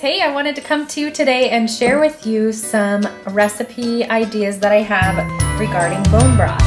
Hey, I wanted to come to you today and share with you some recipe ideas that I have regarding bone broth.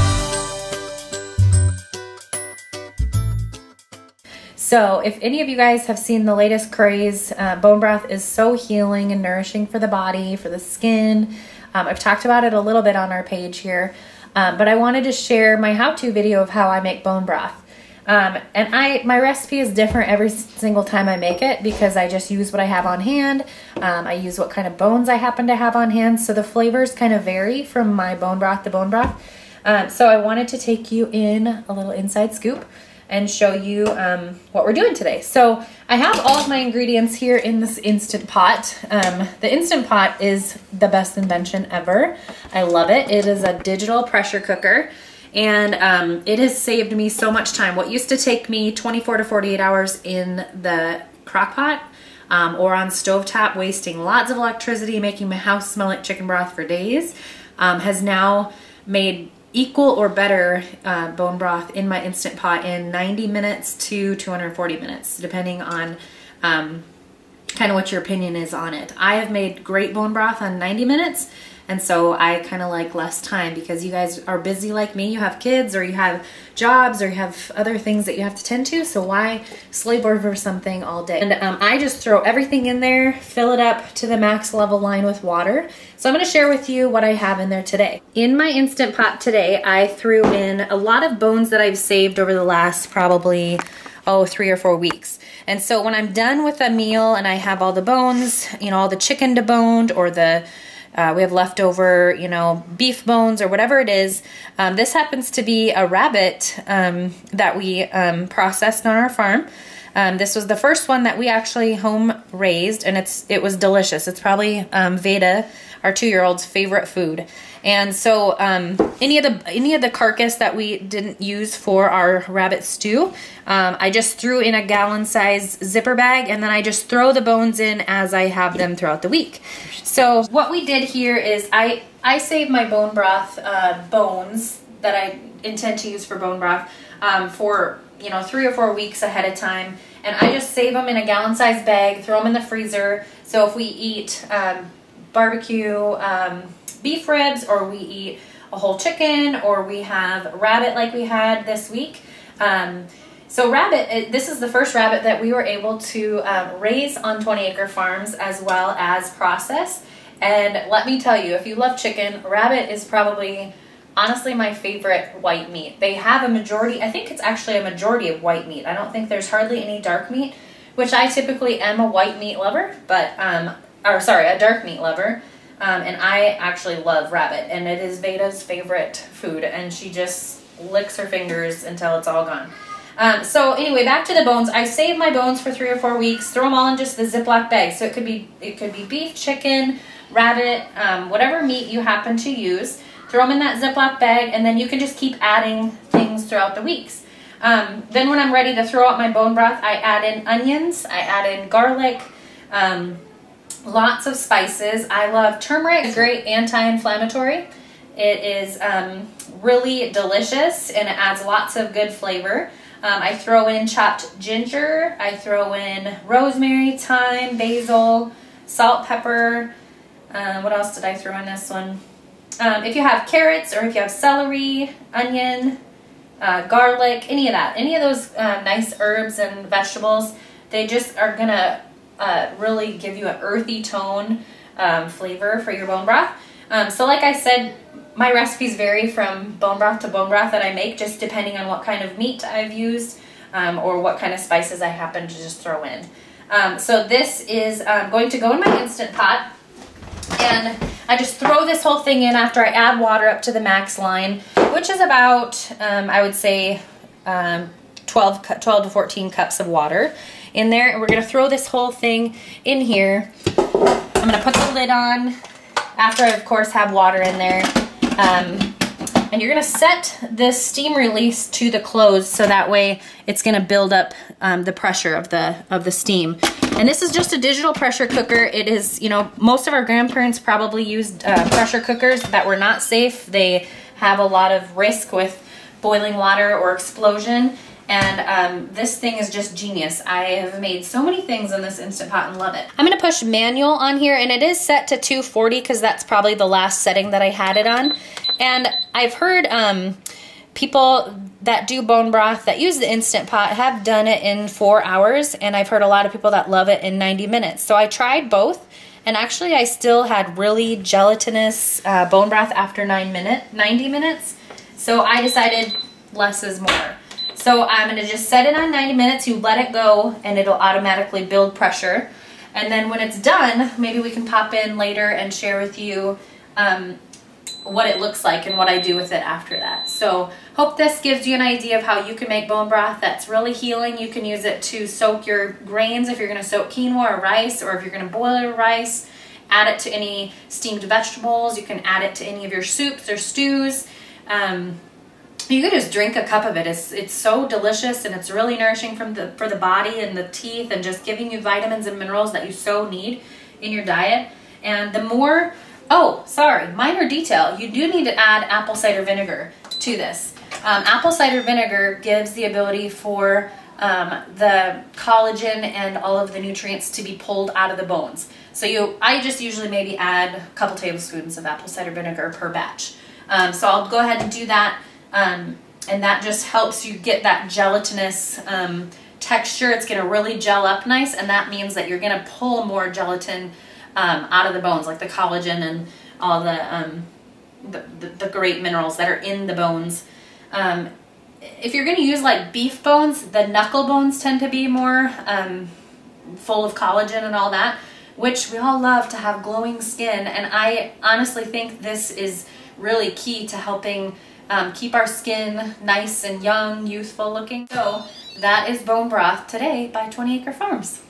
So if any of you guys have seen the latest craze, uh, bone broth is so healing and nourishing for the body, for the skin. Um, I've talked about it a little bit on our page here, um, but I wanted to share my how-to video of how I make bone broth. Um, and I my recipe is different every single time I make it because I just use what I have on hand. Um, I use what kind of bones I happen to have on hand. So the flavors kind of vary from my bone broth to bone broth. Um, so I wanted to take you in a little inside scoop and show you um, what we're doing today. So I have all of my ingredients here in this Instant Pot. Um, the Instant Pot is the best invention ever. I love it. It is a digital pressure cooker and um, it has saved me so much time. What used to take me 24 to 48 hours in the crock pot um, or on stovetop, wasting lots of electricity, making my house smell like chicken broth for days, um, has now made equal or better uh, bone broth in my Instant Pot in 90 minutes to 240 minutes, depending on um, kind of what your opinion is on it. I have made great bone broth on 90 minutes and so I kind of like less time because you guys are busy like me. You have kids or you have jobs or you have other things that you have to tend to. So why slave over something all day? And um, I just throw everything in there, fill it up to the max level line with water. So I'm gonna share with you what I have in there today. In my Instant Pot today, I threw in a lot of bones that I've saved over the last probably oh, three or four weeks. And so when I'm done with a meal and I have all the bones, you know, all the chicken deboned or the uh, we have leftover, you know, beef bones or whatever it is. Um, this happens to be a rabbit um, that we um, processed on our farm. Um, this was the first one that we actually home raised, and it's it was delicious. It's probably um, Veda, our two year old's favorite food. And so um, any of the any of the carcass that we didn't use for our rabbit stew, um, I just threw in a gallon size zipper bag and then I just throw the bones in as I have them throughout the week. So what we did here is I, I save my bone broth uh, bones that I intend to use for bone broth um, for you know three or four weeks ahead of time and I just save them in a gallon size bag, throw them in the freezer. So if we eat um, barbecue, um, beef ribs or we eat a whole chicken or we have rabbit like we had this week. Um, so rabbit, this is the first rabbit that we were able to um, raise on 20 acre farms as well as process. And let me tell you, if you love chicken, rabbit is probably honestly my favorite white meat. They have a majority, I think it's actually a majority of white meat. I don't think there's hardly any dark meat, which I typically am a white meat lover, but, um, or sorry, a dark meat lover. Um, and I actually love rabbit, and it is Veda's favorite food, and she just licks her fingers until it's all gone. Um, so anyway, back to the bones. I save my bones for three or four weeks. Throw them all in just the Ziploc bag. So it could be it could be beef, chicken, rabbit, um, whatever meat you happen to use. Throw them in that Ziploc bag, and then you can just keep adding things throughout the weeks. Um, then when I'm ready to throw out my bone broth, I add in onions. I add in garlic. Um, lots of spices. I love turmeric, it's great anti-inflammatory. It is um, really delicious and it adds lots of good flavor. Um, I throw in chopped ginger, I throw in rosemary, thyme, basil, salt, pepper. Uh, what else did I throw in this one? Um, if you have carrots or if you have celery, onion, uh, garlic, any of that, any of those uh, nice herbs and vegetables, they just are gonna uh, really give you an earthy tone um, flavor for your bone broth. Um, so like I said, my recipes vary from bone broth to bone broth that I make just depending on what kind of meat I've used um, or what kind of spices I happen to just throw in. Um, so this is um, going to go in my Instant Pot and I just throw this whole thing in after I add water up to the max line, which is about, um, I would say, 12, 12 to 14 cups of water in there. And we're gonna throw this whole thing in here. I'm gonna put the lid on after I, of course, have water in there. Um, and you're gonna set this steam release to the close so that way it's gonna build up um, the pressure of the of the steam. And this is just a digital pressure cooker. It is, you know, most of our grandparents probably used uh, pressure cookers that were not safe. They have a lot of risk with boiling water or explosion. And um, this thing is just genius. I have made so many things in this Instant Pot and love it. I'm gonna push manual on here and it is set to 240 because that's probably the last setting that I had it on. And I've heard um, people that do bone broth that use the Instant Pot have done it in four hours. And I've heard a lot of people that love it in 90 minutes. So I tried both and actually I still had really gelatinous uh, bone broth after nine minute, 90 minutes. So I decided less is more. So I'm gonna just set it on 90 minutes, you let it go, and it'll automatically build pressure. And then when it's done, maybe we can pop in later and share with you um, what it looks like and what I do with it after that. So hope this gives you an idea of how you can make bone broth that's really healing. You can use it to soak your grains if you're gonna soak quinoa or rice, or if you're gonna boil your rice, add it to any steamed vegetables. You can add it to any of your soups or stews. Um, you could just drink a cup of it. It's it's so delicious and it's really nourishing from the for the body and the teeth and just giving you vitamins and minerals that you so need in your diet. And the more oh sorry minor detail you do need to add apple cider vinegar to this. Um, apple cider vinegar gives the ability for um, the collagen and all of the nutrients to be pulled out of the bones. So you, I just usually maybe add a couple tablespoons of apple cider vinegar per batch. Um, so I'll go ahead and do that. Um, and that just helps you get that gelatinous um, texture. It's gonna really gel up nice and that means that you're gonna pull more gelatin um, out of the bones, like the collagen and all the, um, the, the, the, great minerals that are in the bones. Um, if you're gonna use like beef bones, the knuckle bones tend to be more um, full of collagen and all that, which we all love to have glowing skin. And I honestly think this is really key to helping um, keep our skin nice and young, youthful looking. So that is bone broth today by 20 Acre Farms.